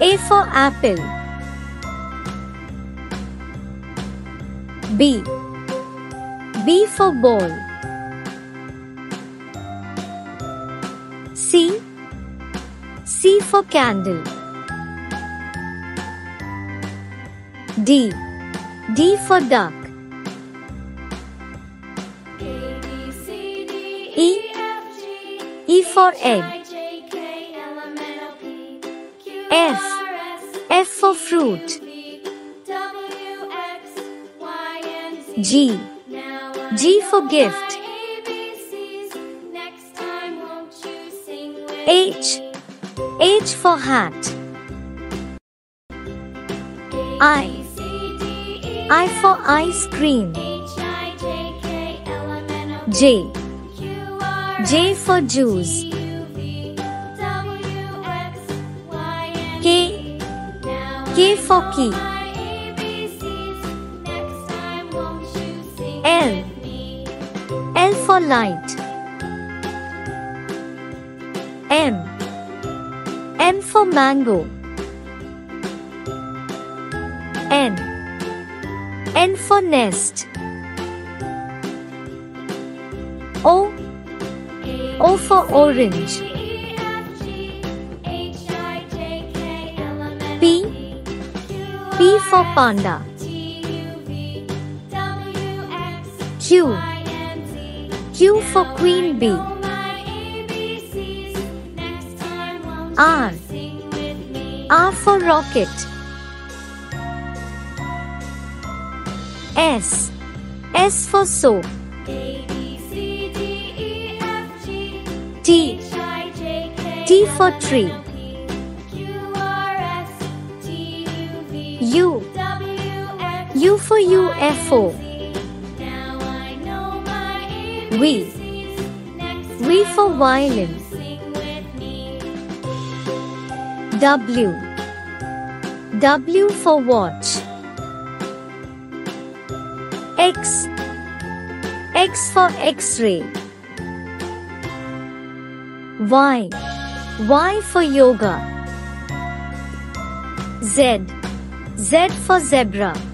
A for apple. B. B for ball. C. C for candle. D. D for duck. E. E for egg. F. F for fruit. G. G for gift. H. H for hat. I. I for ice cream. J. J for juice. K for key. L. L for light. M. M for mango. N. N for nest. O. O for orange. P for panda. Q. Q for queen bee. R. R for rocket. S. S for soap. T. T for tree. U. U for UFO. V. V for violin. W. W for watch. X. X for X-ray. Y. Y for yoga. Z. Z for zebra.